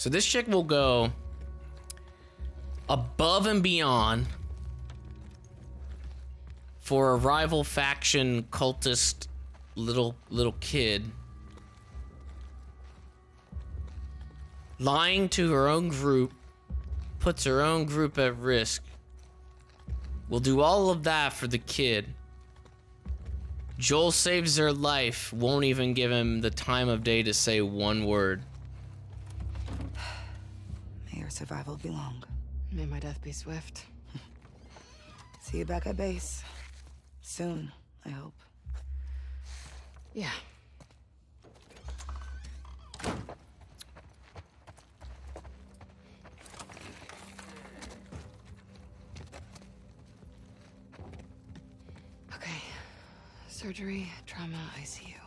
So this chick will go above and beyond for a rival faction cultist little little kid lying to her own group puts her own group at risk. Will do all of that for the kid. Joel saves her life. Won't even give him the time of day to say one word survival be long. May my death be swift. See you back at base. Soon, I hope. Yeah. Okay. Surgery, trauma, ICU.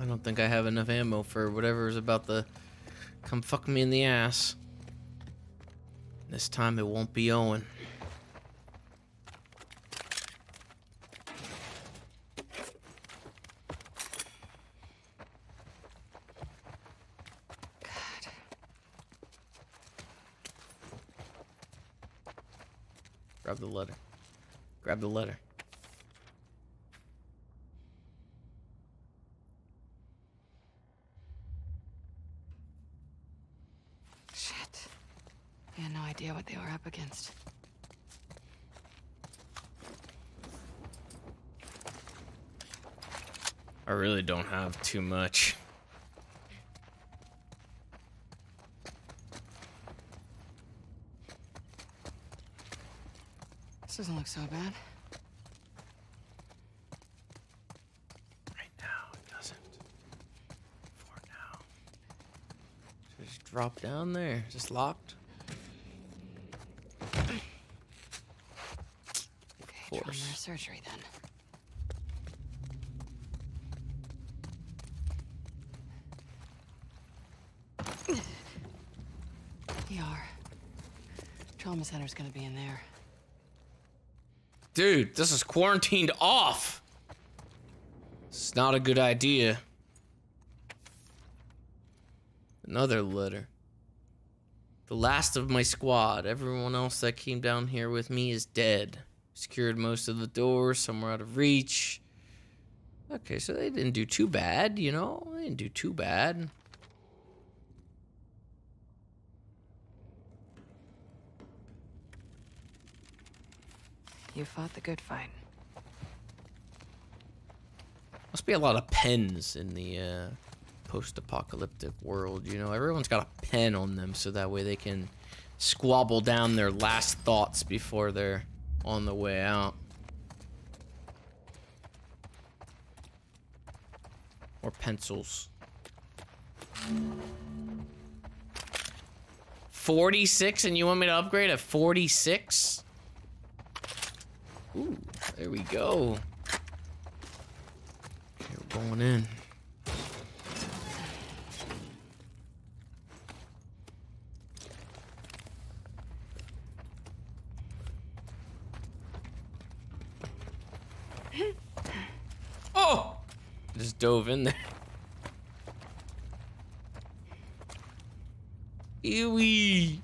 I don't think I have enough ammo for whatever is about to come fuck me in the ass. This time it won't be Owen. Grab the letter. Grab the letter. Shit. I had no idea what they were up against. I really don't have too much. This doesn't look so bad. Right now, it doesn't. For now. Just drop down there. Just locked. Okay, trauma course. Surgery then. ER. Trauma center's gonna be in there. Dude, this is quarantined off. It's not a good idea. Another letter. The last of my squad. Everyone else that came down here with me is dead. Secured most of the doors, some were out of reach. Okay, so they didn't do too bad, you know? They didn't do too bad. You fought the good fight. Must be a lot of pens in the uh, post-apocalyptic world. You know, everyone's got a pen on them, so that way they can squabble down their last thoughts before they're on the way out. Or pencils. 46 and you want me to upgrade at 46? Ooh, there we go. Okay, we're going in. Oh! Just dove in there. Ewy!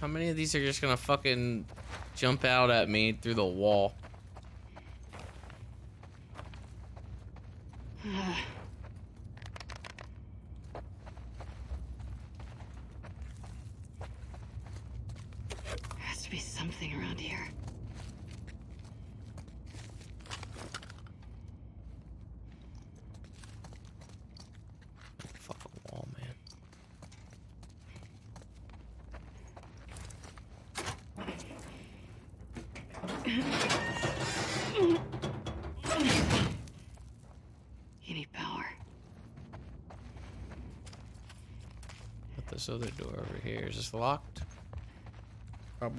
How many of these are just gonna fucking jump out at me through the wall?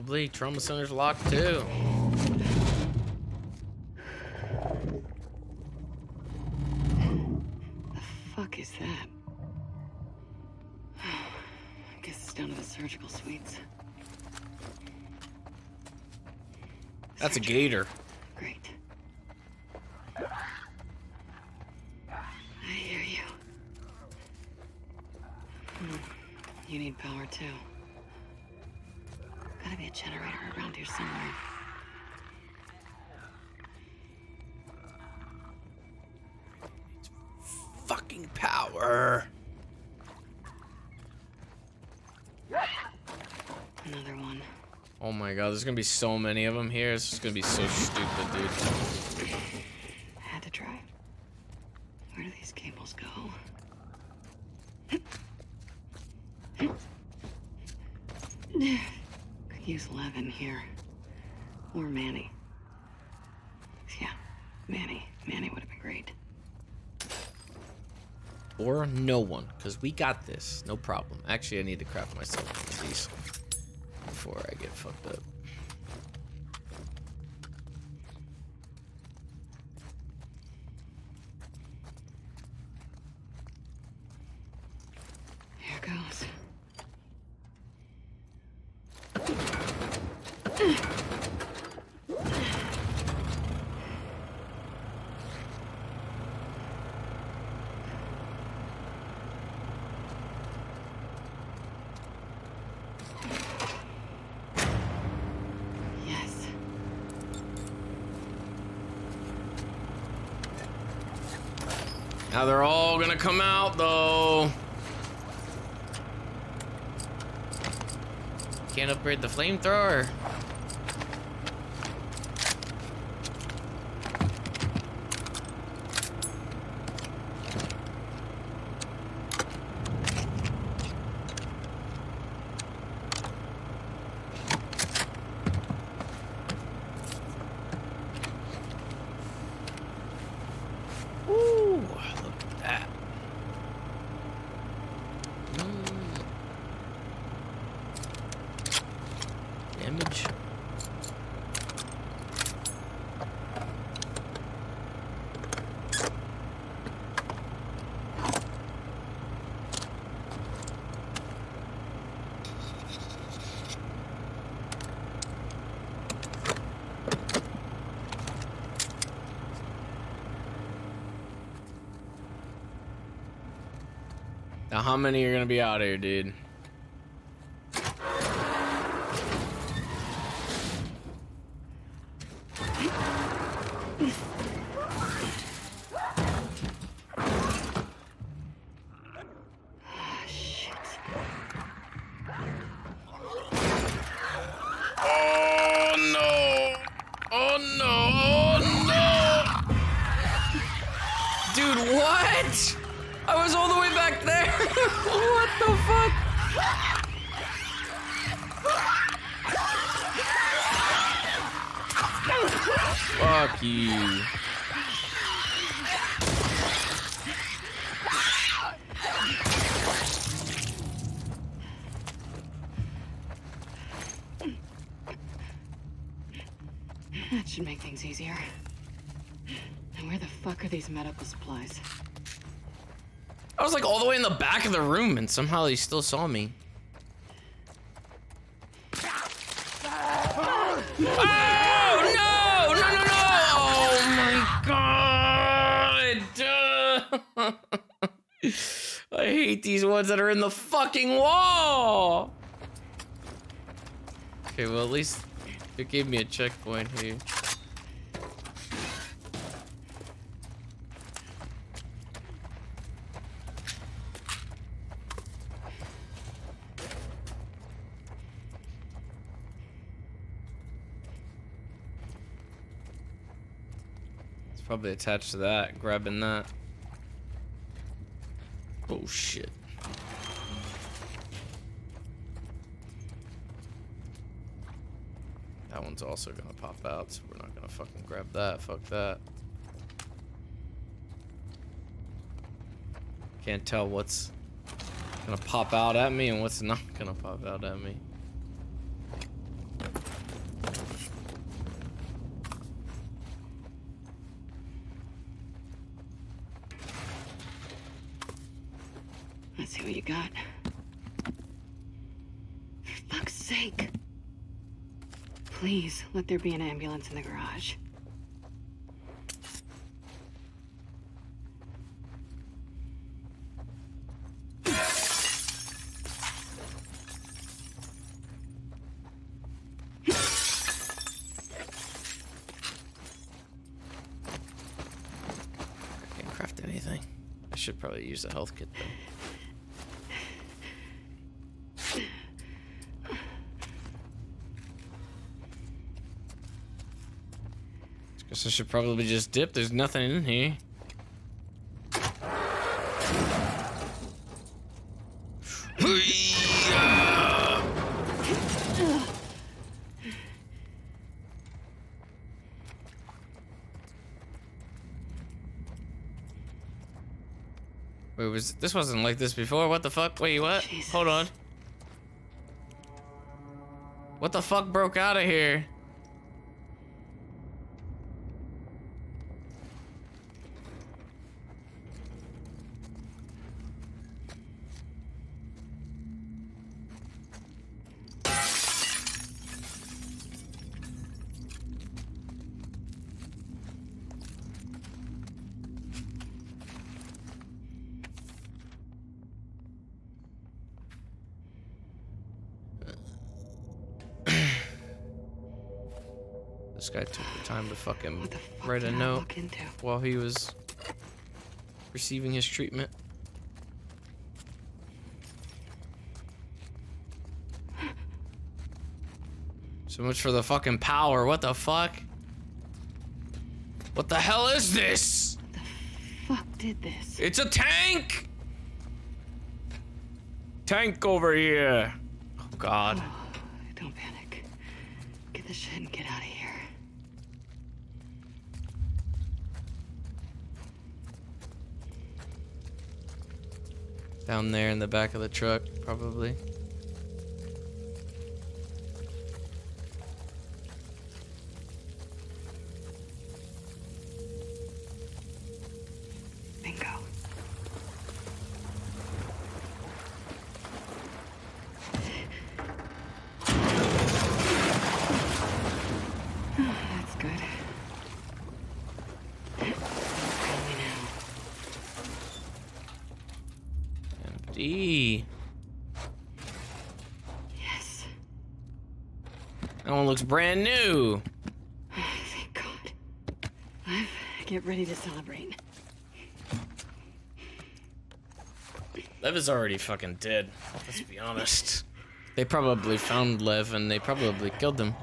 Probably trauma center's locked too. The fuck is that? I guess it's down to the surgical suites. That's Surgery. a gator. Great. I hear you. Hmm. You need power too. Gotta be a generator around here somewhere. Fucking power. Another one. Oh my god, there's gonna be so many of them here. It's just gonna be so stupid, dude. Had to try. Where do these cables go? Could use Levin here. Or Manny. Yeah, Manny. Manny would have been great. Or no one, because we got this. No problem. Actually, I need to craft myself one these before I get fucked up. Here goes. Yes. Now they're all gonna come out though. Can't upgrade the flamethrower. Ooh, look at that. Mm. Damage. Now, how many are gonna be out here, dude? Back of the room and somehow he still saw me. Oh! Oh my god! I hate these ones that are in the fucking wall! Okay, well at least it gave me a checkpoint here. Probably attached to that, grabbing that. Oh shit. That one's also gonna pop out, so we're not gonna fucking grab that. Fuck that. Can't tell what's gonna pop out at me and what's not gonna pop out at me. Let's see what you got. For fuck's sake. Please, let there be an ambulance in the garage. I can't craft anything. I should probably use the health kit though. I should probably just dip. There's nothing in here. Wait, was this wasn't like this before? What the fuck? Wait, what? Jesus. Hold on. What the fuck broke out of here? To fucking fuck write a note while he was receiving his treatment. So much for the fucking power. What the fuck? What the hell is this? What the Fuck did this? It's a tank! Tank over here. Oh god. Don't panic. Get the shit and get out of here. Down there in the back of the truck, probably. Yes. That one looks brand new. Thank God. Lev, get ready to celebrate. Lev is already fucking dead. Let's be honest. They probably found Lev and they probably killed him.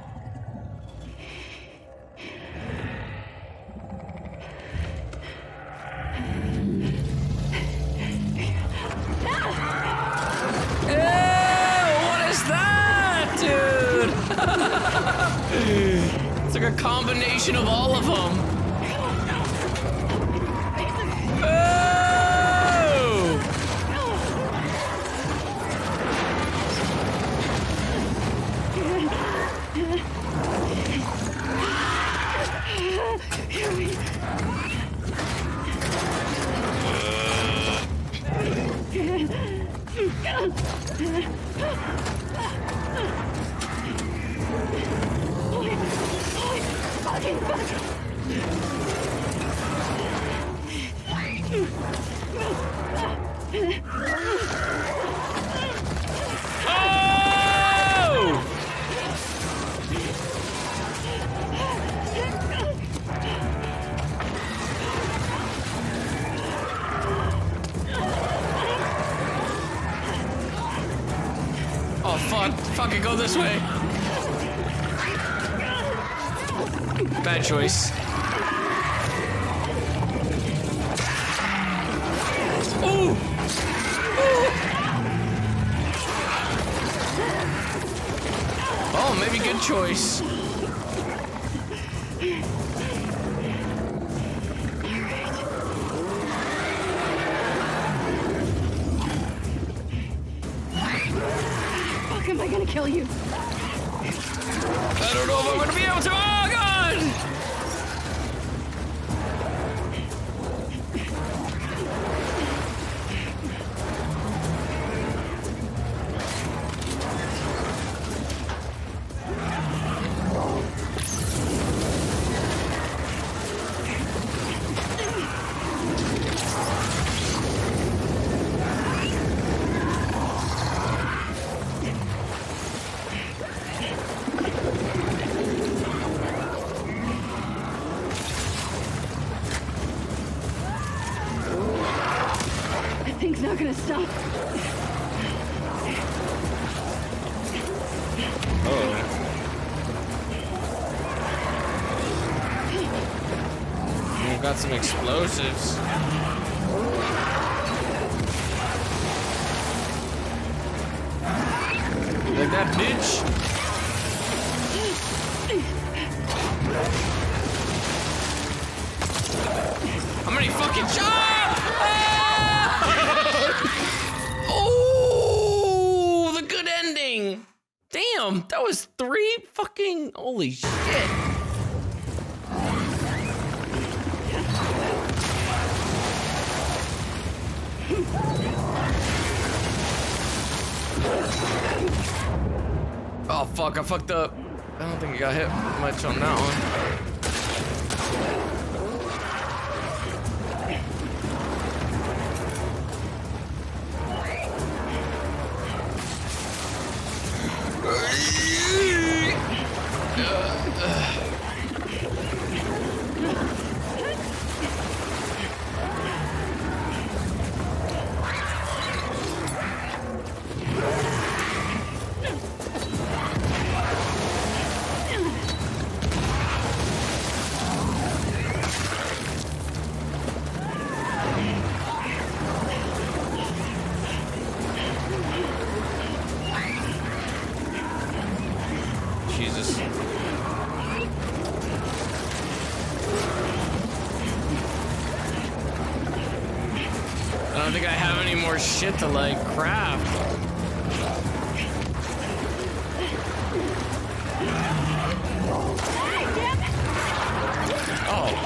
fuck, I fucked up. I don't think he got hit much on that one.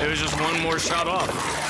It was just one more shot off.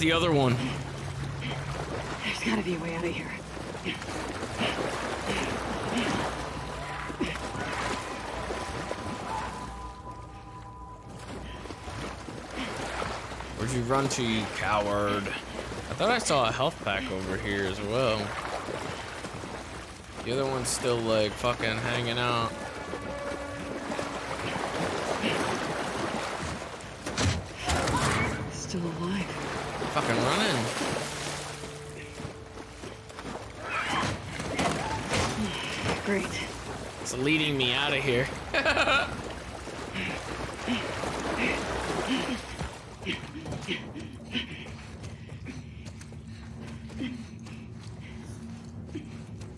About the other one? There's gotta be a way out of here. Where'd you run to, you coward? I thought I saw a health pack over here as well. The other one's still like fucking hanging out. Still alive. Fucking running. Great. It's leading me out of here.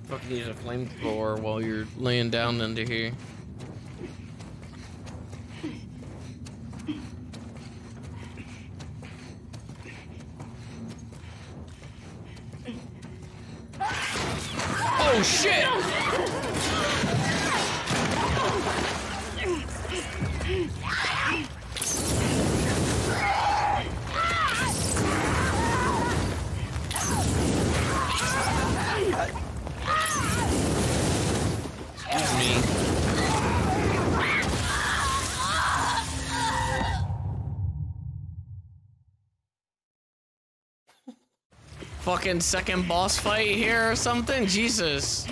Fucking use a flamethrower while you're laying under here. Fucking second boss fight here or something? Jesus.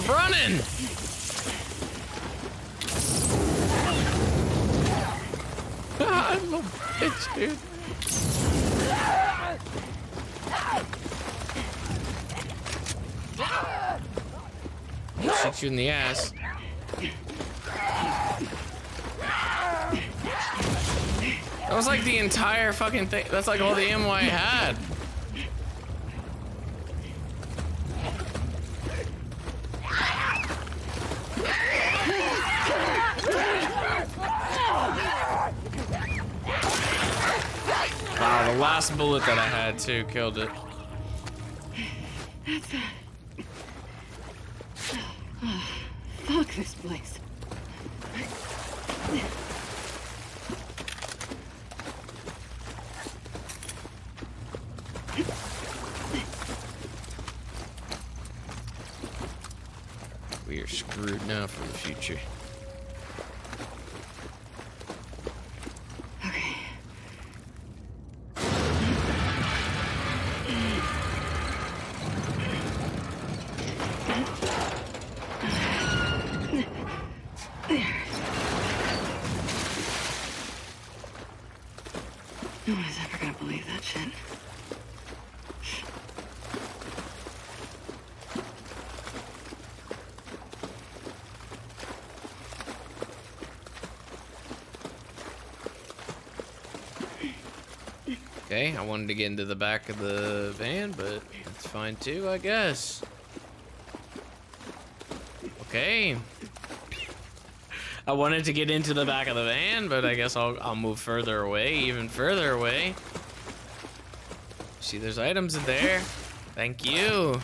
Stop running! Ah, I'm a bitch, dude. Shoot you in the ass. That was like the entire fucking thing. That's like all the ammo I had. Wow, the last bullet that I had too killed it. Fuck this place. We are screwed now for the future. Okay. No one is ever gonna believe that shit. Okay, I wanted to get into the back of the van, but it's fine too, I guess. Okay. I wanted to get into the back of the van, but I guess I'll I'll move further away, even further away. See, there's items in there. Thank you.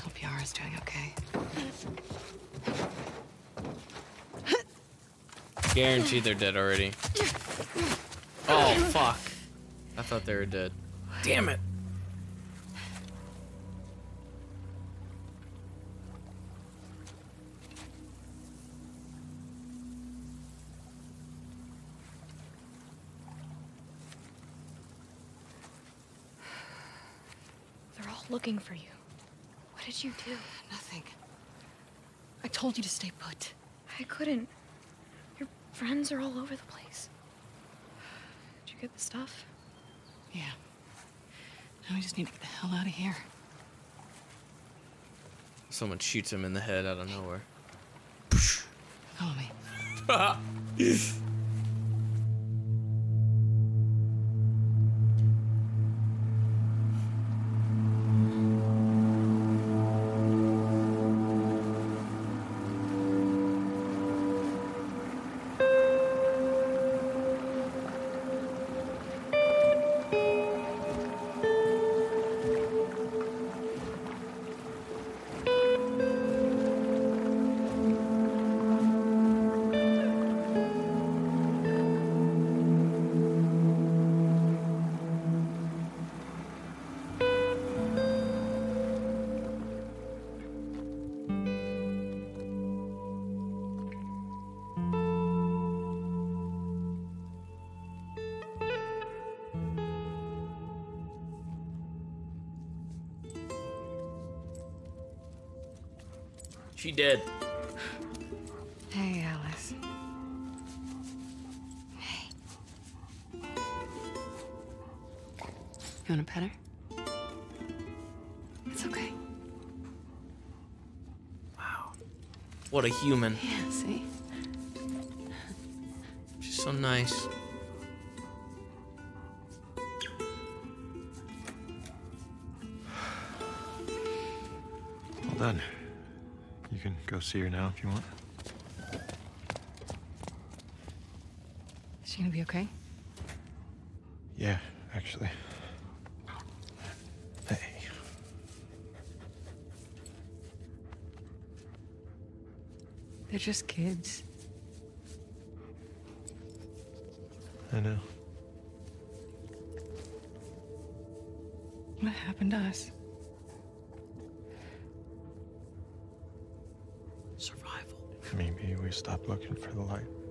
Hope Yara's doing okay. Guaranteed they're dead already. Oh, fuck. I thought they were dead. Damn it. They're all looking for you. What did you do? Nothing. I told you to stay put. I couldn't. You're Friends are all over the place. Did you get the stuff? Yeah. Now we just need to get the hell out of here. Someone shoots him in the head out of nowhere. Follow me. She dead. Hey, Alice. Hey. You want a pet her? It's okay. Wow. What a human. Yeah, see? She's so nice. Well done. You can go see her now if you want. Is she gonna be okay? Yeah, actually. Hey. They're just kids. I know. What happened to us? Stopped looking for the light.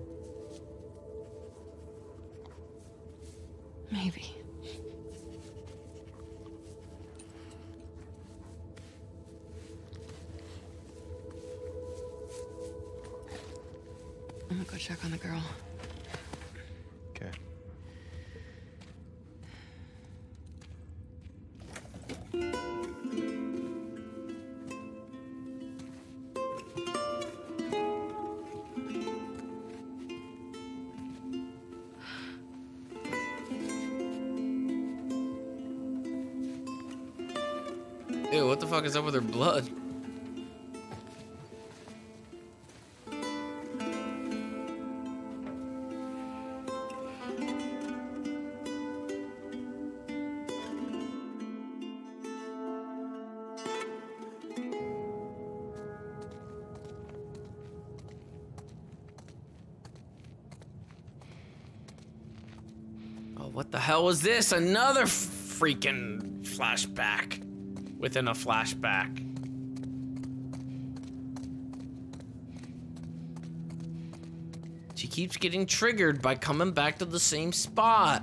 Fuck is up with her blood? Oh, what the hell was this? Another freaking flashback within a flashback. She keeps getting triggered by coming back to the same spot.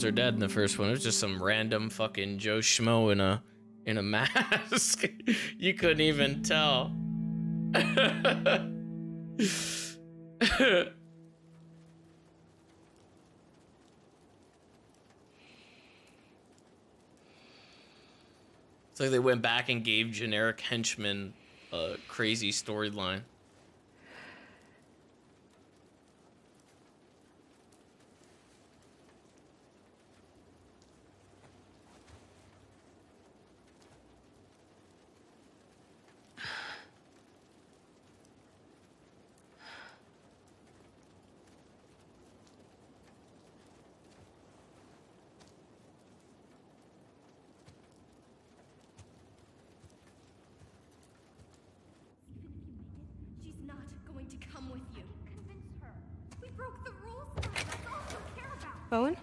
Was her dad in the first one. It was just some random fucking Joe Schmo in a in a mask. you couldn't even tell. it's like they went back and gave generic henchmen a crazy storyline. She's not going to come with you. Convince her. We broke the rules. That's all she'll care about. Bowen?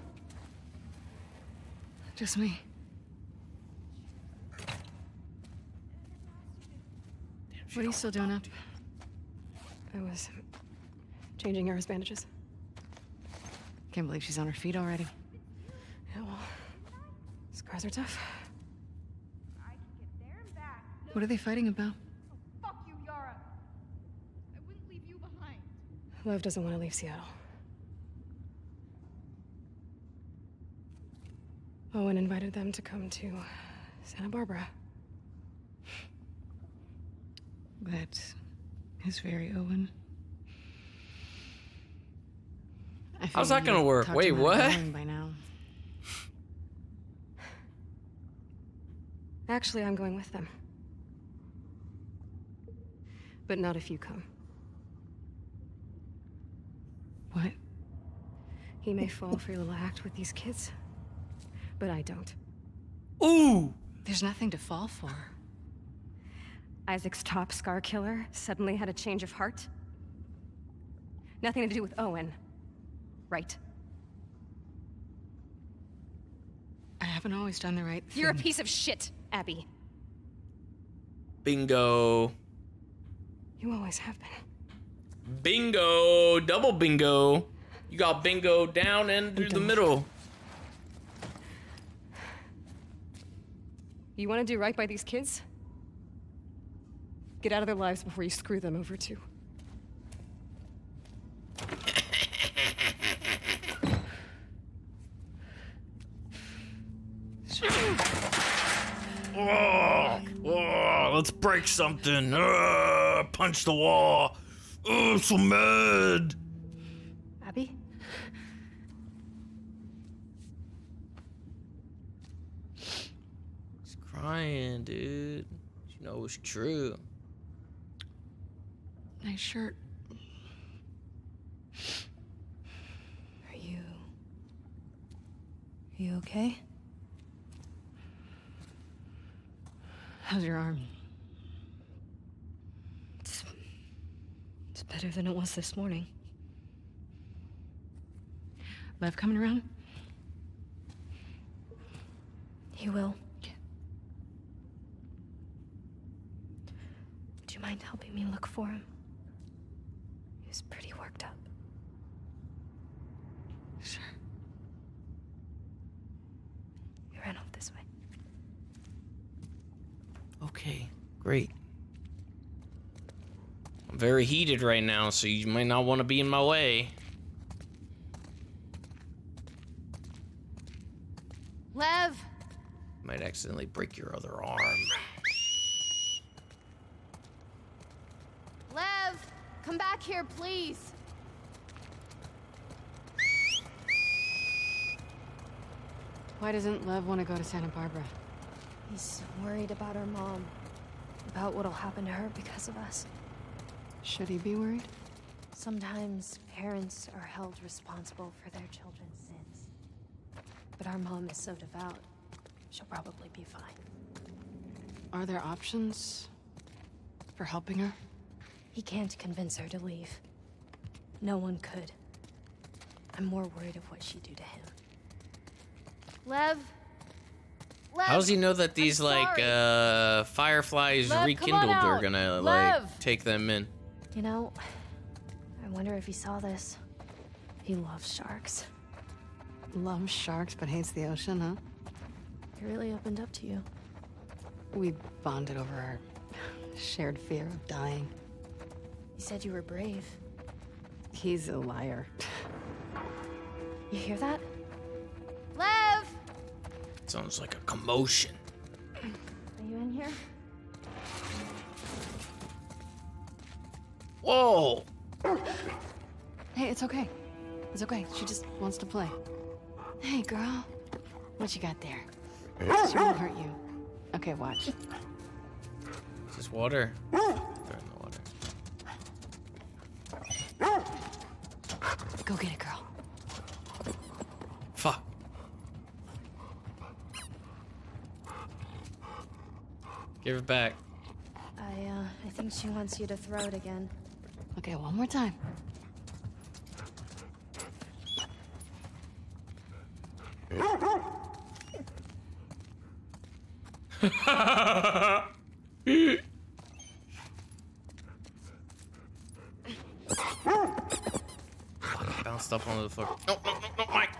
Me. What are you still doing up? I was changing Yara's bandages. Can't believe she's on her feet already. Yeah, well, scars are tough. I can get there and back. No, What are they fighting about? fuck you, Yara. I wouldn't leave you behind. Lev doesn't want to leave Seattle. Oh, Owen invited them to come to Santa Barbara. That is very Owen. I How's that gonna work? Wait, to what? By now. Actually, I'm going with them. But not if you come. What? He may fall for your little act with these kids, but I don't. Ooh! There's nothing to fall for. Isaac's top scar killer suddenly had a change of heart? Nothing to do with Owen, right? I haven't always done the right thing. You're a piece of shit, Abby. Bingo. You always have been. Bingo. Double bingo. You got bingo down and through the middle. You want to do right by these kids? Get out of their lives before you screw them over too. Oh, oh, let's break something. Uh, punch the wall. Oh, I'm so mad. Abby? Crying, dude. You know it's true. Nice shirt. Are you. Are you okay? How's your arm? It's It's better than it was this morning. Lev coming around? He will. Do you mind helping me look for him? He was pretty worked up. Sure. He ran off this way. Okay, great. I'm very heated right now, so you might not want to be in my way. Lev! Might accidentally break your other arm. Lev! Come back here, please! Why doesn't Lev want to go to Santa Barbara? He's worried about our mom. About what'll happen to her because of us. Should he be worried? Sometimes parents are held responsible for their children's sins. But our mom is so devout, she'll probably be fine. Are there options for helping her? He can't convince her to leave. No one could. I'm more worried of what she'd do to him. Lev! Lev! How does he know that these like uh fireflies Lev, rekindled are gonna like take them in? You know, I wonder if he saw this. He loves sharks. Loves sharks but hates the ocean, huh? He really opened up to you. We bonded over our shared fear of dying. He said you were brave. He's a liar. You hear that? Lev! Sounds like a commotion. Are you in here? Whoa! Hey, it's okay. It's okay. She just wants to play. Hey, girl. What you got there? She won't hurt you. Okay, watch. Is this water? Throw in the water. Go get it, girl. Fuck. Give it back. I, uh, I think she wants you to throw it again. Okay, one more time. I'll step onto the floor. No, no, no, no, Mike.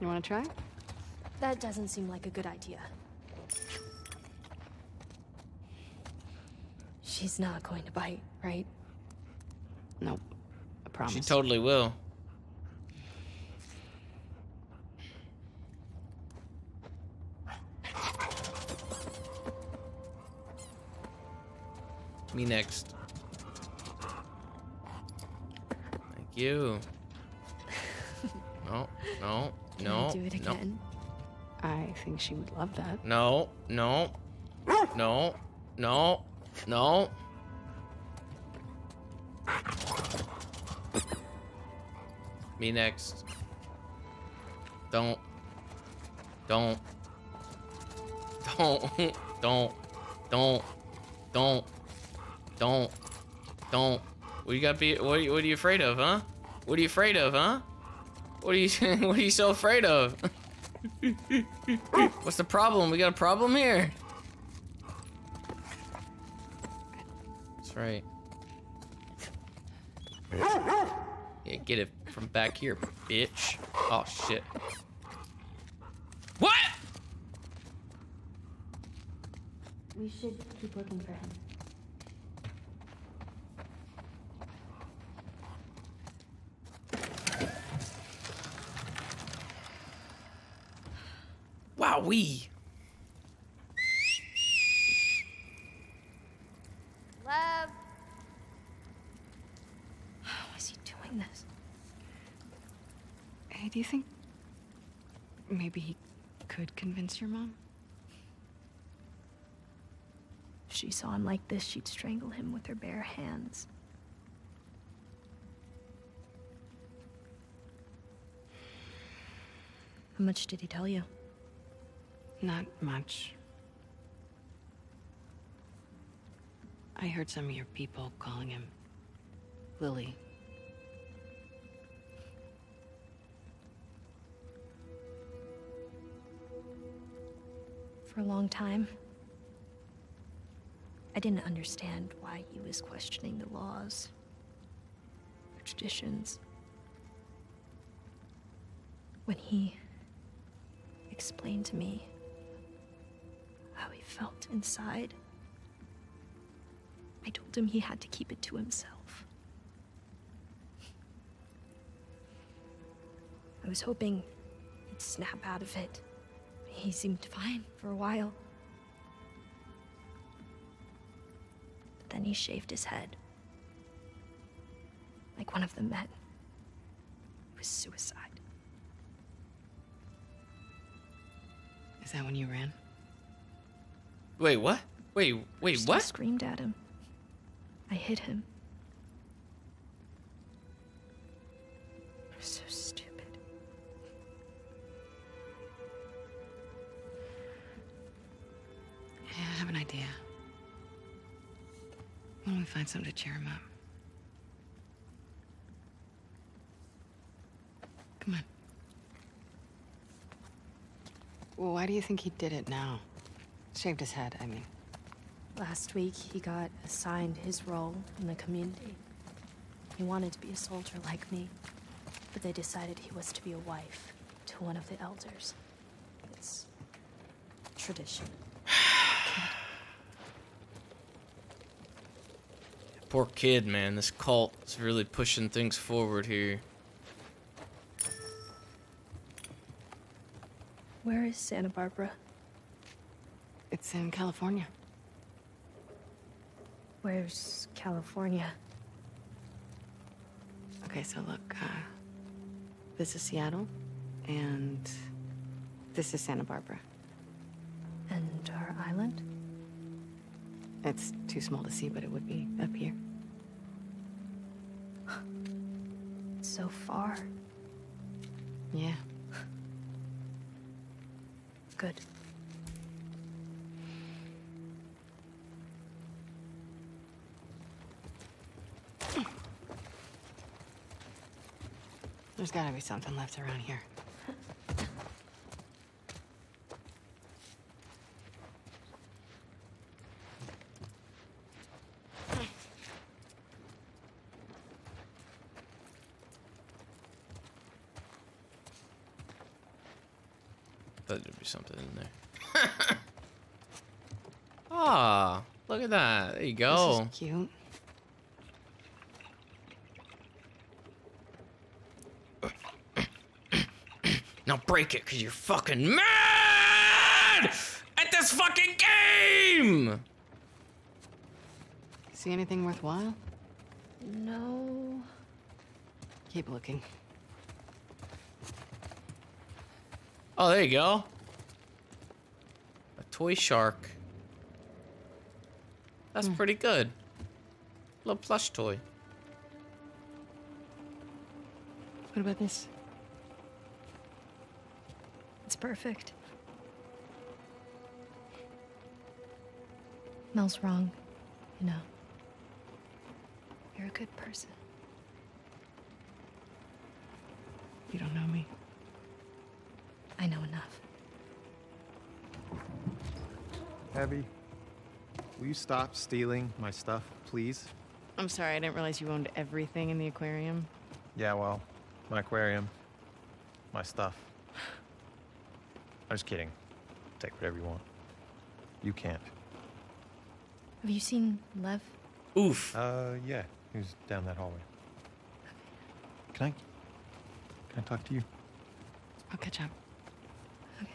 You want to try? That doesn't seem like a good idea. She's not going to bite, right? Nope. I promise. She totally will. Me next. Thank you. No, no, Can no. Do it no. again? I think she would love that. No, no, no, no, no. Me next. Don't. Don't. Don't. Don't. Don't. Don't. Don't. Don't. What you got? Be what? Are you, what are you afraid of, huh? What are you afraid of, huh? What are you? what are you so afraid of? What's the problem? We got a problem here. That's right. Yeah, get it from back here, bitch. Oh shit. What? We should keep looking for him. Wow, we. Love. How is he doing this? Hey, do you think maybe he could convince your mom? If she saw him like this, she'd strangle him with her bare hands. How much did he tell you? Not much. I heard some of your people calling him Lily. For a long time, I didn't understand why he was questioning the laws, the traditions. When he explained to me felt inside, I told him he had to keep it to himself. I was hoping he'd snap out of it. He seemed fine for a while. But then he shaved his head. Like one of the men. It was suicide. Is that when you ran? Wait, what? Wait, wait, First I what? screamed at him. I hit him. I was so stupid. Yeah, I have an idea. Why don't we find something to cheer him up? Come on. Well, why do you think he did it now? Shaved his head, I mean. Last week, he got assigned his role in the community. He wanted to be a soldier like me, but they decided he was to be a wife to one of the elders. It's tradition. Poor kid, man. This cult is really pushing things forward here. Where is Santa Barbara? It's in California. Where's California? Okay, so look, uh, this is Seattle, and this is Santa Barbara. And our island? It's too small to see, but it would be up here. So far. Yeah. Good. There's gotta be something left around here. Thought there'd be something in there. Ah, oh, look at that. There you go. This is cute. Now break it, cause you're fucking mad at this fucking game. See anything worthwhile? No. Keep looking. Oh, there you go. A toy shark. That's hmm. pretty good. Little plush toy. What about this? It's perfect. Mel's wrong, you know. You're a good person. You don't know me. I know enough. Abby, will you stop stealing my stuff, please? I'm sorry, I didn't realize you owned everything in the aquarium. Yeah, well, my aquarium, my stuff. I'm just kidding. Take whatever you want. You can't. Have you seen Lev? Oof. Uh, yeah, he was down that hallway. Can I? Can I talk to you? I'll catch up. Okay.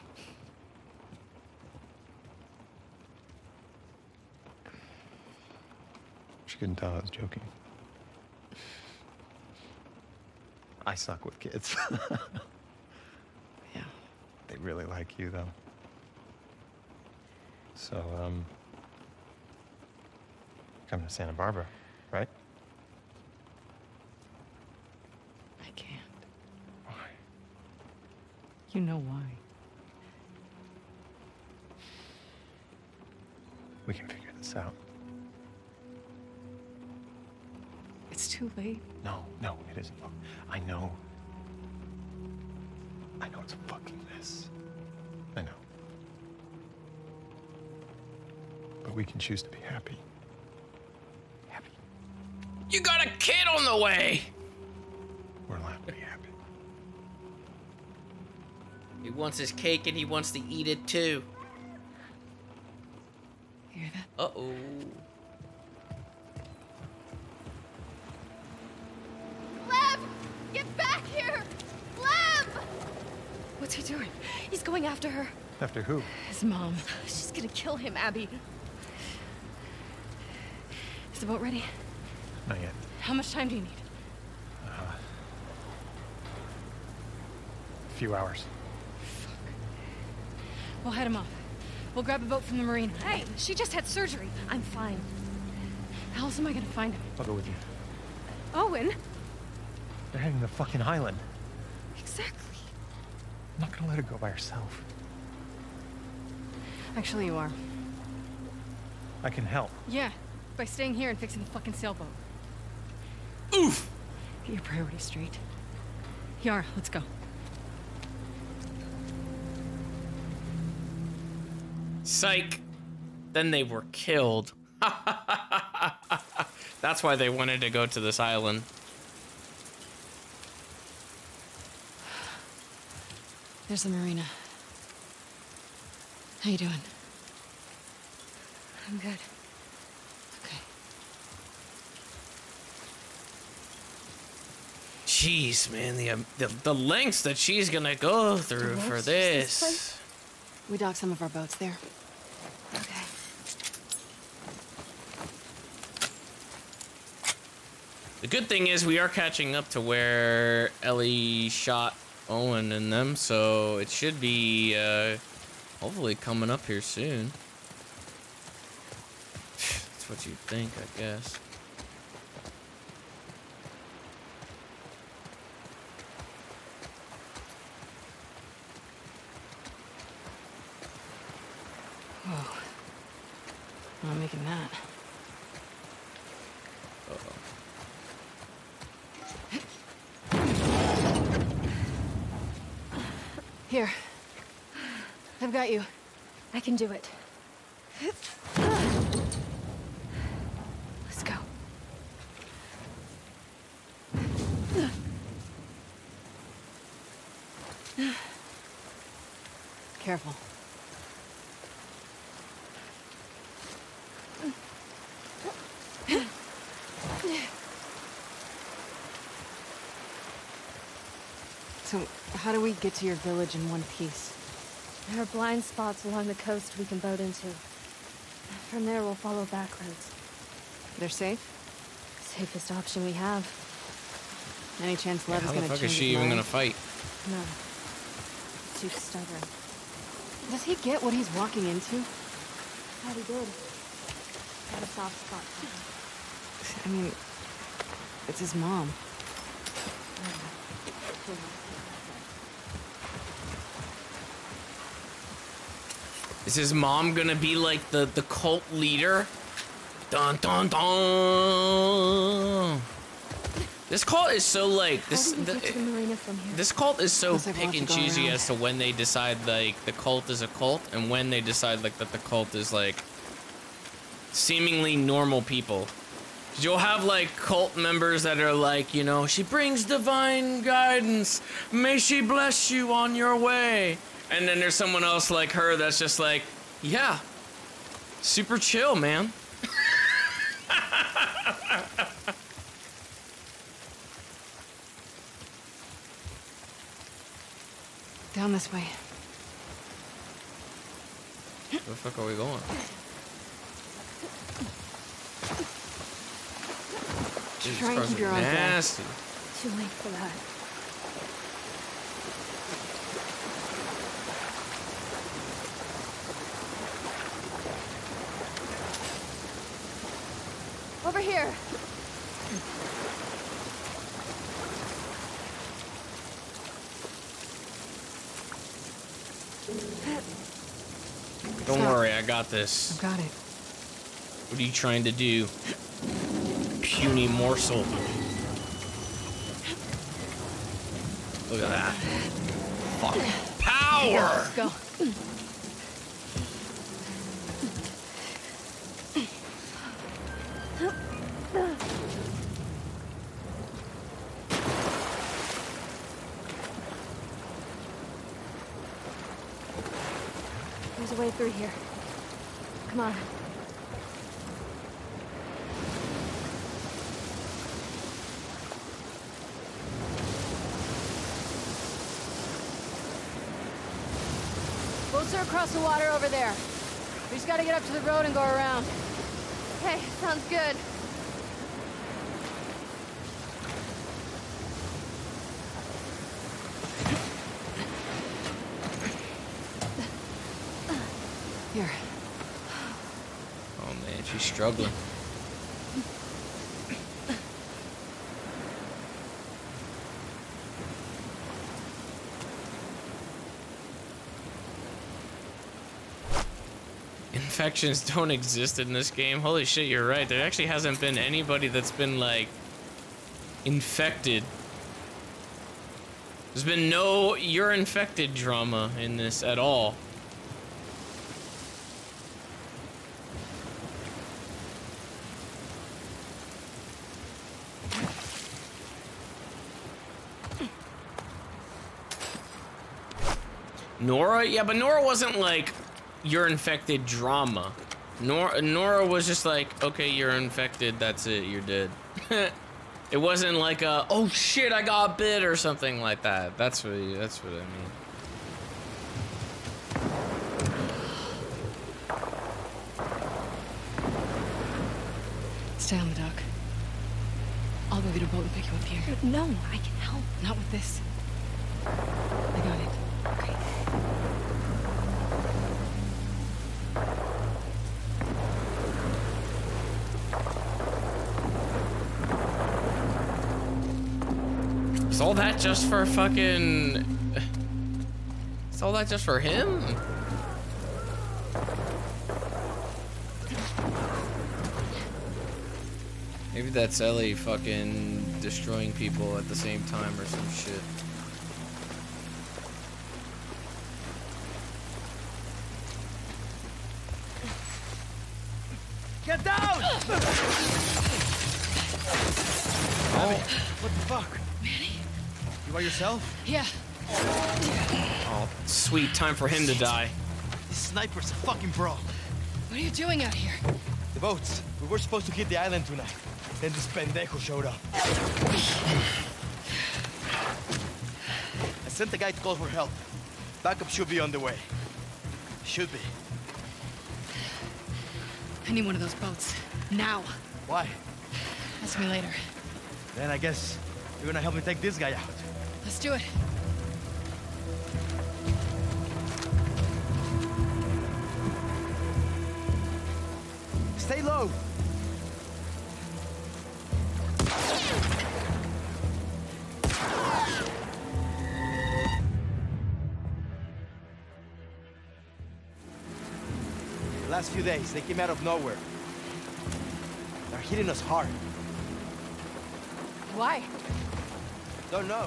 She couldn't tell I was joking. I suck with kids. They really like you, though. So, um, coming to Santa Barbara, right? I can't. Why? You know why. We can figure this out. It's too late. No, no, it isn't. Look, I know. I know it's a fucking mess. I know. But we can choose to be happy. Happy. You got a kid on the way. We're allowed to be happy. He wants his cake and he wants to eat it too. Hear that? Uh oh. After who? His mom. She's gonna kill him, Abby. Is the boat ready? Not yet. How much time do you need? A few hours. Fuck. We'll head him off. We'll grab a boat from the marina. Hey, she just had surgery. I'm fine. How else am I gonna find him? I'll go with you. Owen? They're heading to the fucking island. Exactly. I'm not gonna let her go by herself. Actually, you are. I can help. Yeah, by staying here and fixing the fucking sailboat. Oof. Get your priorities straight. Yara, let's go. Psych. Then they were killed. That's why they wanted to go to this island. There's the marina. How you doing? I'm good. Okay. Jeez, man, the, um, the the lengths that she's gonna go through for this this. We docked some of our boats there. Okay. The good thing is we are catching up to where Ellie shot Owen and them, so it should be uh, hopefully coming up here soon. That's what you'd think, I guess. Whoa. Not making that. Here. Got you. I can do it. Let's go. Careful. So, how do we get to your village in one piece? There are blind spots along the coast we can boat into. From there, we'll follow back roads. They're safe? Safest option we have. Any chance Yeah, Lev is how the gonna fuck change is she even gonna fight? No. Too stubborn. Does he get what he's walking into? Thought he did. Got a soft spot. I mean, it's his mom. Is his mom gonna be like the the cult leader? Dun dun dun. This cult is so like this. How do we the- the marina from here? This cult is so like pick and to choosy around. as to when they decide like the cult is a cult and when they decide like that the cult is like seemingly normal people. You'll have like cult members that are like, you know, she brings divine guidance. May she bless you on your way. And then there's someone else like her that's just like, yeah, super chill, man. Down this way. Where the fuck are we going? Jesus Try and Christ, keep your eyes down. nasty. Too late for that. Over here. Don't Stop. worry, I got this. I've got it. What are you trying to do? Puny morsel. Look at that. Fuck. Power! Let's Go. Through here. Come on. Boats are across the water over there. We just gotta get up to the road and go around. Okay, sounds good. Here. Oh man, she's struggling. Infections don't exist in this game. Holy shit, you're right. There actually hasn't been anybody that's been like infected. There's been no you're infected drama in this at all. Nora? Yeah, but Nora wasn't like you're infected drama. Nora Nora was just like, okay, you're infected, that's it, you're dead. it wasn't like a oh shit, I got bit or something like that. That's what that's what I mean. Stay on the dock. I'll go get a boat and pick you up here. No, I can help. Not with this. That just for fucking Is all that just for him? Maybe that's Ellie fucking destroying people at the same time or some shit. Sweet time for him to die. This sniper's a fucking pro. What are you doing out here? The boats. We were supposed to hit the island tonight. Then this pendejo showed up. I sent the guy to call for help. Backup should be on the way. Should be. I need one of those boats. Now. Why? Ask me later. Then I guess you're gonna help me take this guy out. Let's do it. Stay low. The last few days, they came out of nowhere. They're hitting us hard. Why? Don't know.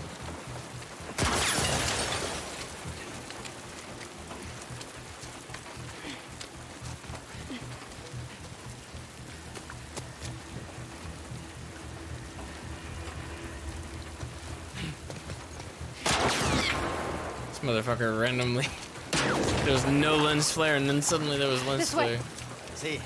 Motherfucker randomly. there was no lens flare, and then suddenly there was lens This way. flare. See.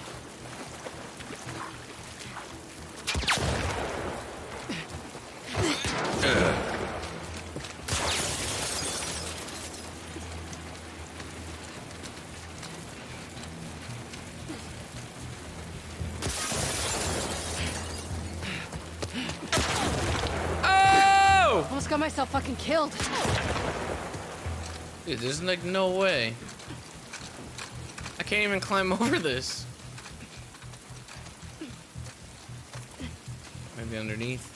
Oh! Almost got myself fucking killed. Dude, there's like no way. I can't even climb over this. Maybe underneath.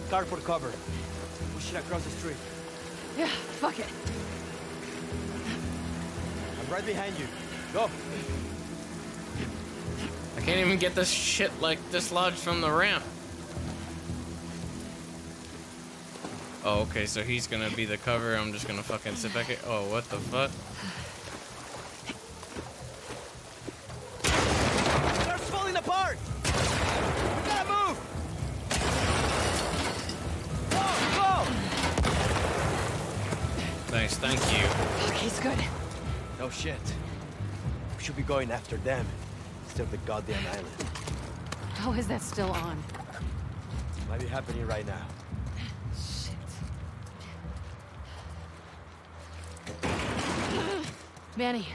That car for cover. Push it across the street. Yeah, fuck it. I'm right behind you. Go. I can't even get this shit like dislodged from the ramp. Oh, okay, so he's gonna be the cover. I'm just gonna fucking sit back here. Oh, what the fuck? Going after them instead of the goddamn island. How is that still on? Might be happening right now. Shit. Manny.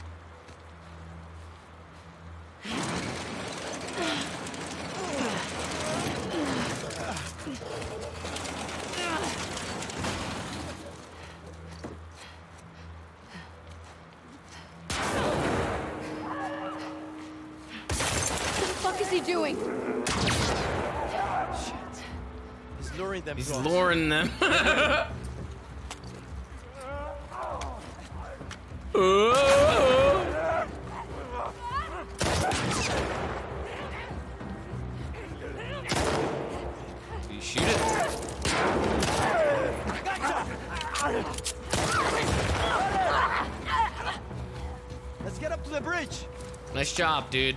Them He's to us. luring them. Oh. You shoot it? Let's get up to the bridge. Nice job, dude.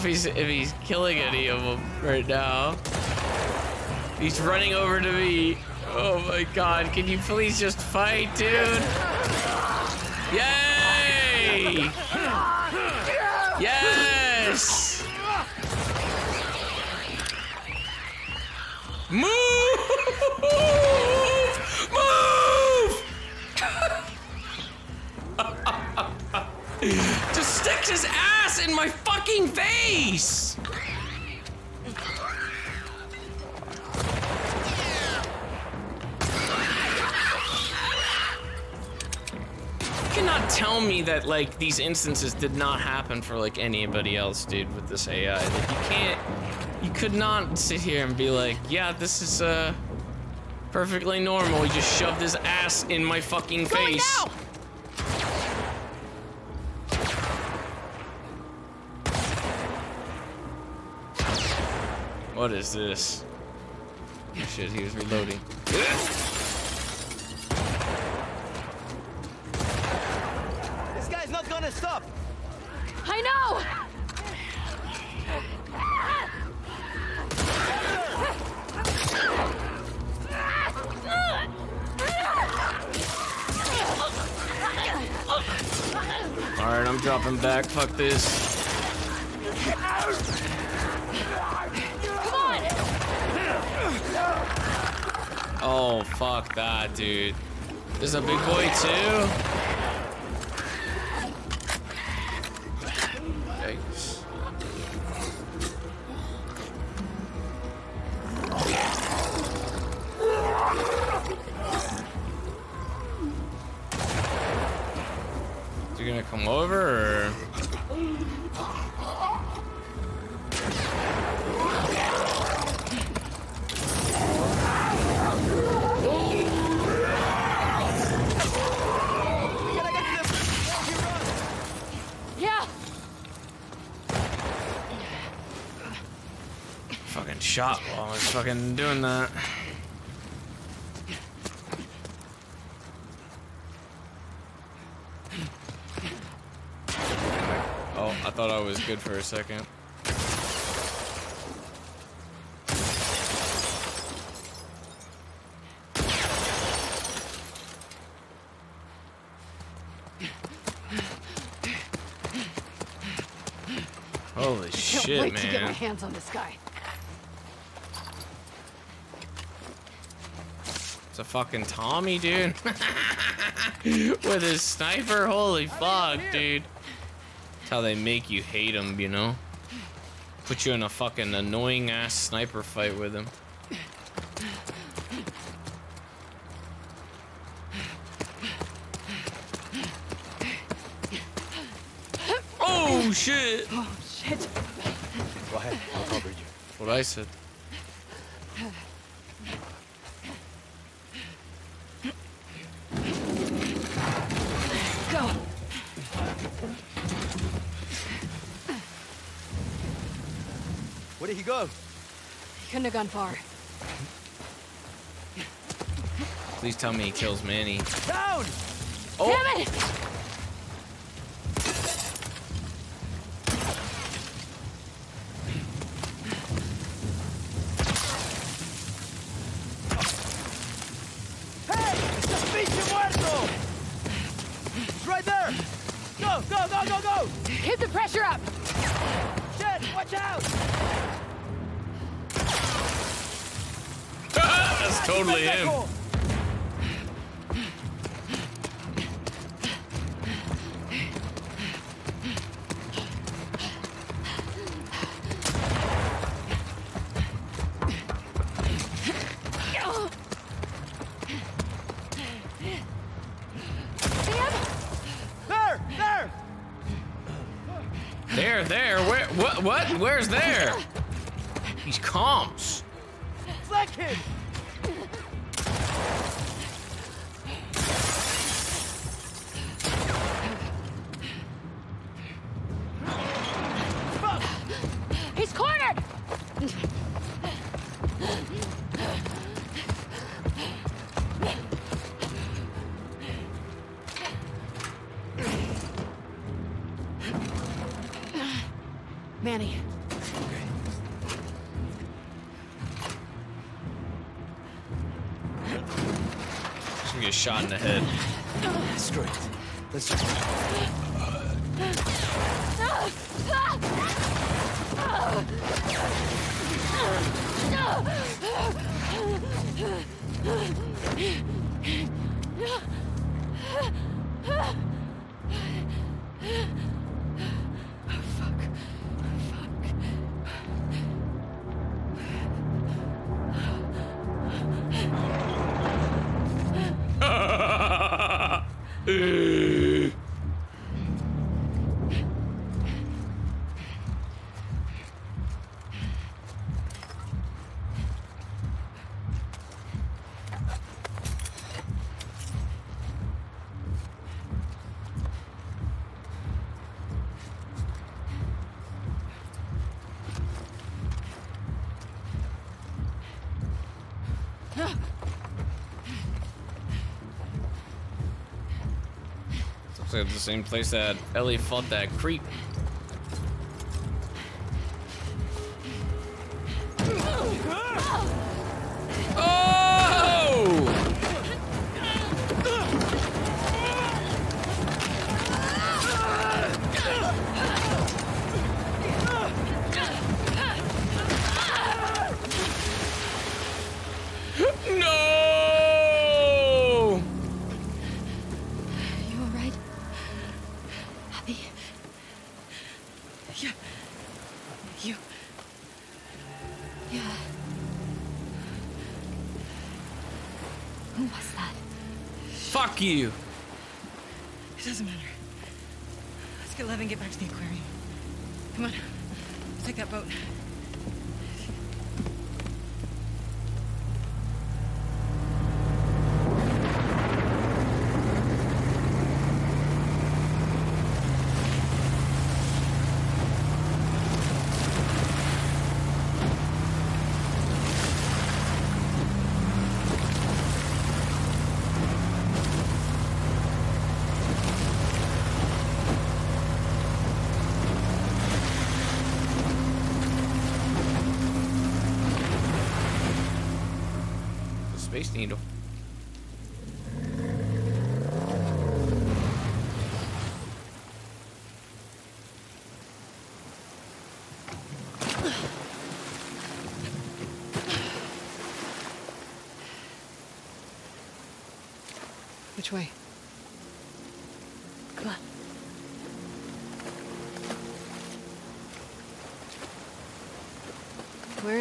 If he's if he's killing any of them right now. He's running over to me. Oh my god, can you please just fight, dude? Yay! Yes! Move! Move! Just sticks his face! You cannot tell me that like these instances did not happen for like anybody else, dude, with this AI. Like you can't you could not sit here and be like, yeah, this is uh perfectly normal. He just shoved his ass in my fucking Going face. now! What is this? Oh, shit, he was reloading. This guy's not gonna stop. I know! Alright, I'm dropping back. Fuck this. That, dude. There's a big boy, too? Shot while I was fucking doing that. Oh, I thought I was good for a second. Holy Can't shit, wait to get my hands on this guy. Fucking Tommy, dude. With his sniper, holy fuck, dude. That's how they make you hate him, you know? Put you in a fucking annoying ass sniper fight with him. Oh shit! Oh, shit. Go ahead, I'll cover you. What I said. Where did he go? He couldn't have gone far. Please tell me he kills Manny. Down! Damn it! Oh! Shot in the head. The same place that Ellie fought that creep.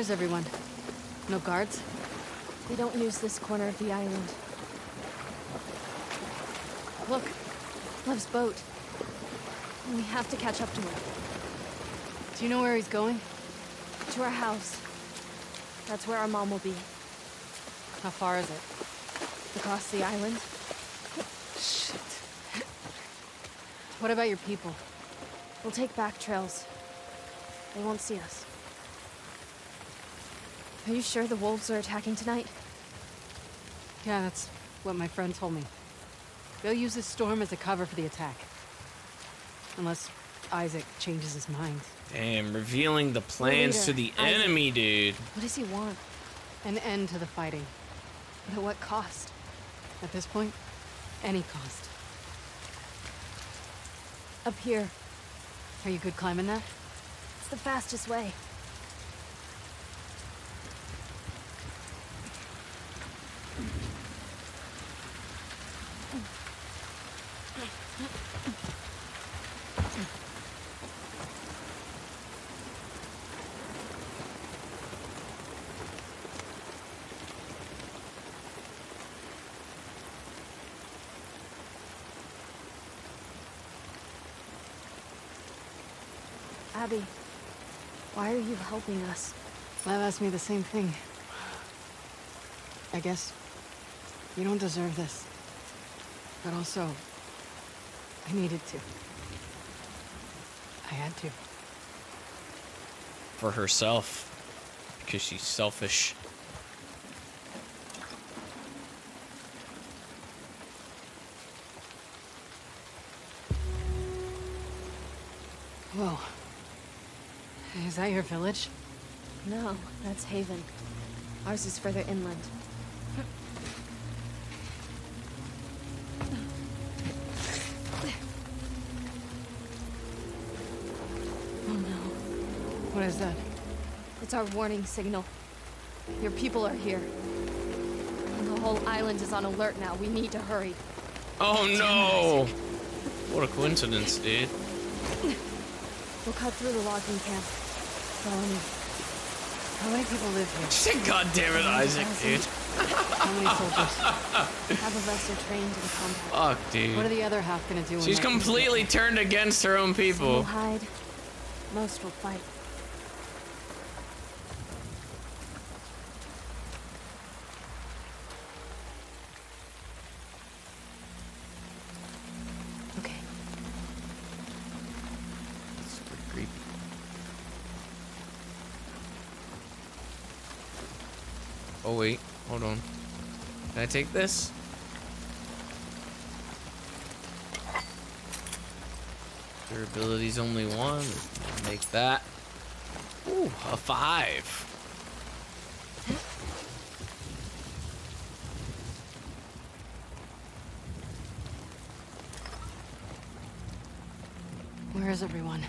Everyone? No guards? They don't use this corner of the island. Look, Lev's boat. We have to catch up to him. Do you know where he's going? To our house. That's where our mom will be. How far is it? Across the island. Shit. What about your people? We'll take back trails. They won't see us. Are you sure the wolves are attacking tonight? Yeah, that's what my friend told me. They'll use this storm as a cover for the attack. Unless Isaac changes his mind. Damn, revealing the plans to the Isaac. enemy, dude. What does he want? An end to the fighting. But at what cost? At this point, any cost. Up here. Are you good climbing that? It's the fastest way. Abby, why are you helping us? Lev asked me the same thing. I guess you don't deserve this. But also, I needed to. I had to. For herself. Because she's selfish. That your village? No, that's Haven. Ours is further inland. Oh no. What is that? It's our warning signal. Your people are here. The whole island is on alert now. We need to hurry. Oh no! What a coincidence, dude. We'll cut through the logging camp. Me. How many people live here? Shit, God damn it, Isaac, dude. How many soldiers? Half of us are trained in combat. Fuck, dude. What are the other half gonna do? She's completely turned against her own people. Some will hide. Most will fight. Okay. Super creepy. Oh wait, hold on. Can I take this? Durability's only one. Make that. Ooh, a five. Where is everyone?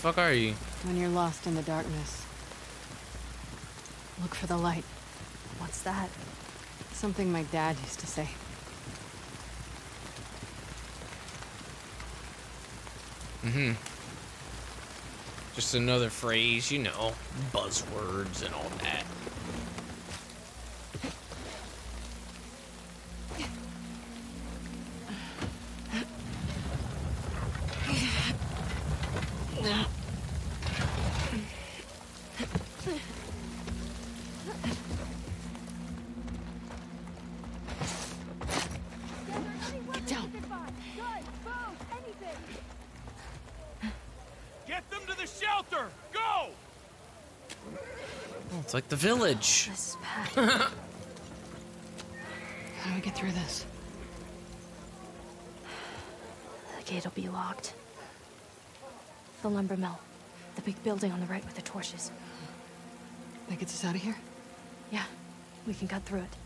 Fuck are you? When you're lost in the darkness, look for the light. What's that? Something my dad used to say. Mm-hmm. Just another phrase, you know, buzzwords and all that. Village. This is bad. How do we get through this? the gate will be locked. The lumber mill. The big building on the right with the torches. That gets us out of here? Yeah, we can cut through it.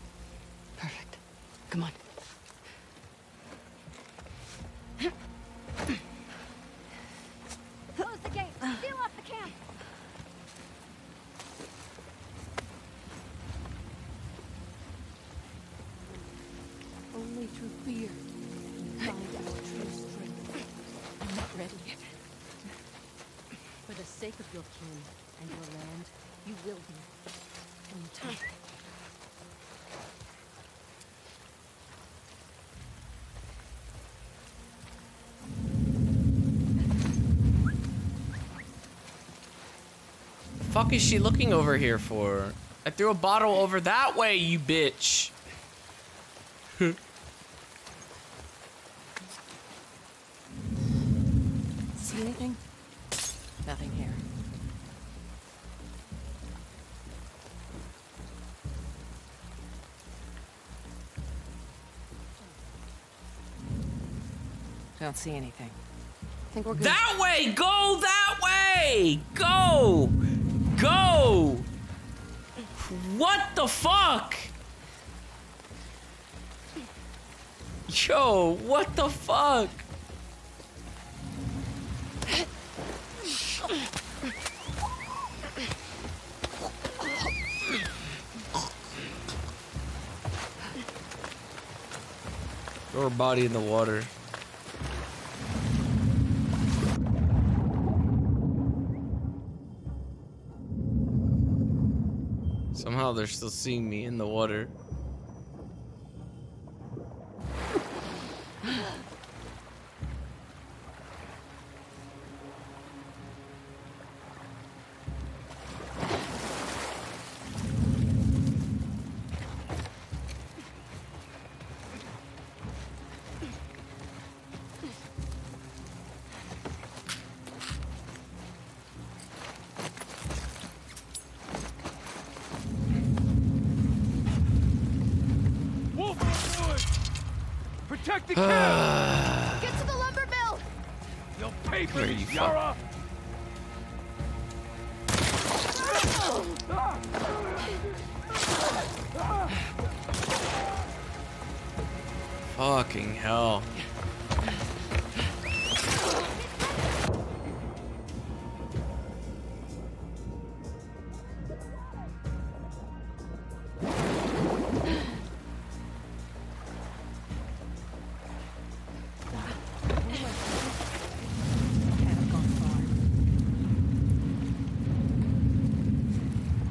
Fuck is she looking over here for? I threw a bottle over that way, you bitch. See anything? Nothing here. Don't see anything. Think we're good. That way! Go that way! Go! Go! What the fuck? Yo, what the fuck? Throw her body in the water. They're still seeing me in the water. Fucking hell.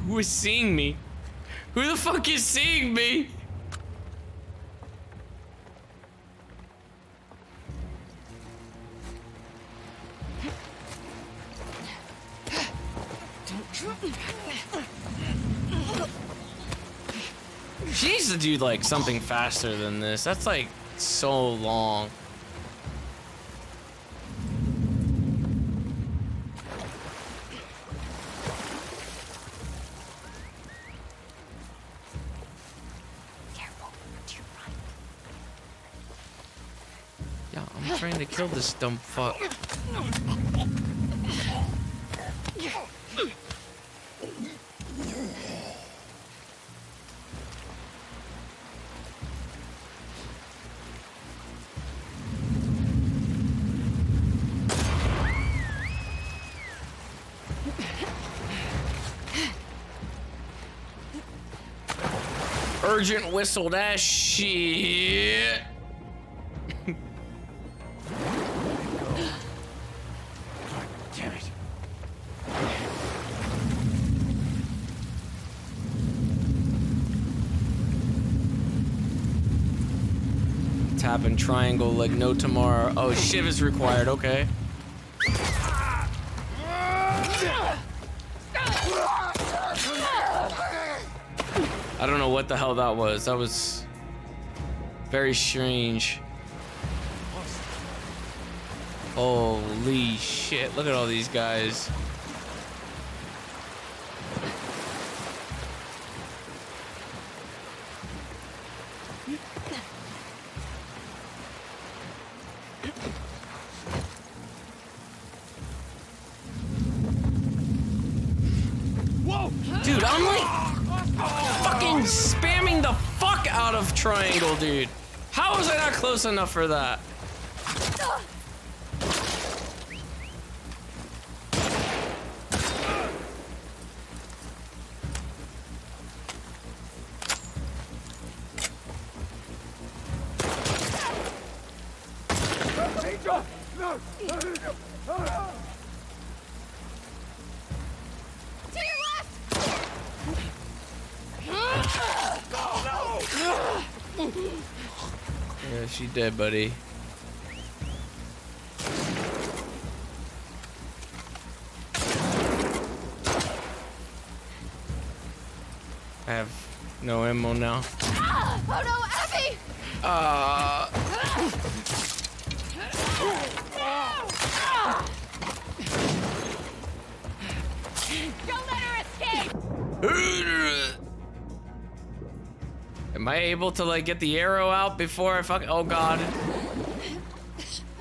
Who is seeing me? Who the fuck is seeing me? Do like something faster than this. That's like so long. Yeah, I'm trying to kill this dumb fuck. Urgent whistle that shit. It. Tapping triangle like no tomorrow. Oh, shiv is required. Okay. I don't know what the hell that was. That was very strange. Holy shit. Look at all these guys. Whoa! Dude, I'm like fucking spamming the fuck out of triangle, dude. How was I not close enough for that? Dead, buddy. I have no ammo now. Ah! Oh no, Abby! Uh, able to like get the arrow out before I fuck? Oh god.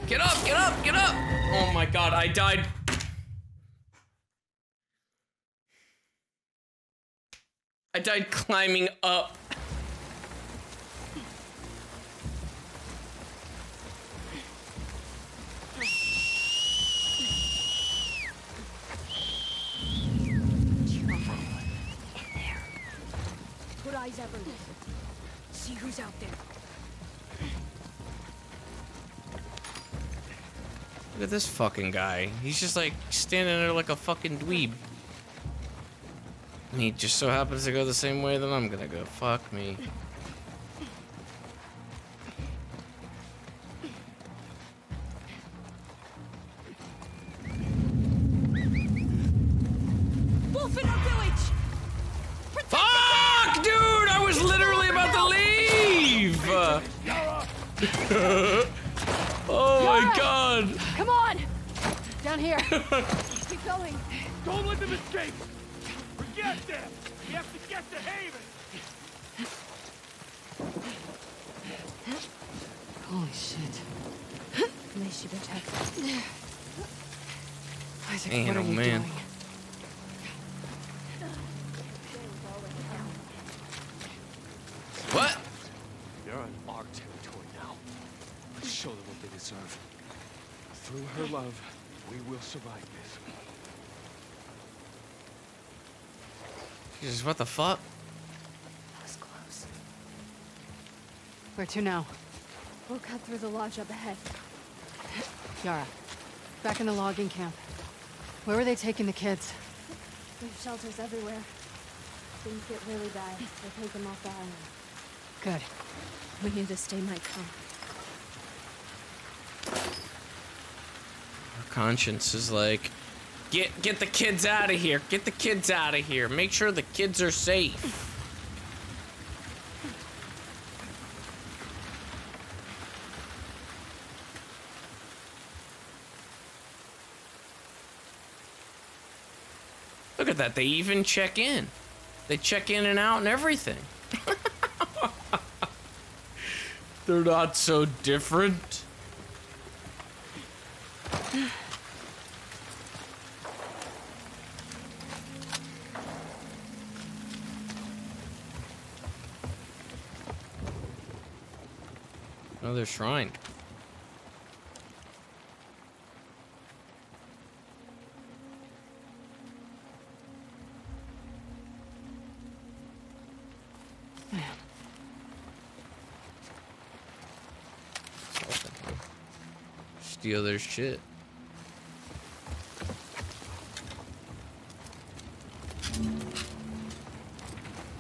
Get up, get up, get up! Oh my god, I died. I died climbing up. This fucking guy. He's just like standing there like a fucking dweeb. And he just so happens to go the same way that I'm gonna go. Fuck me. They deserve. Through her love, we will survive this. Jesus, what the fuck? That was close. Where to now? We'll cut through the lodge up ahead. Yara, back in the logging camp. Where were they taking the kids? There's shelters everywhere. Things get really bad. They take them off the island. Good. We knew this day might come. Conscience is like, get get the kids out of here. Get the kids out of here. Make sure the kids are safe. Look at that. They even check in. They check in and out and everything. They're not so different. Another shrine. Steal their shit.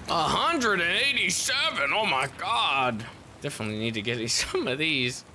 A hundred and eighty-seven. Oh my god! Definitely need to get some of these.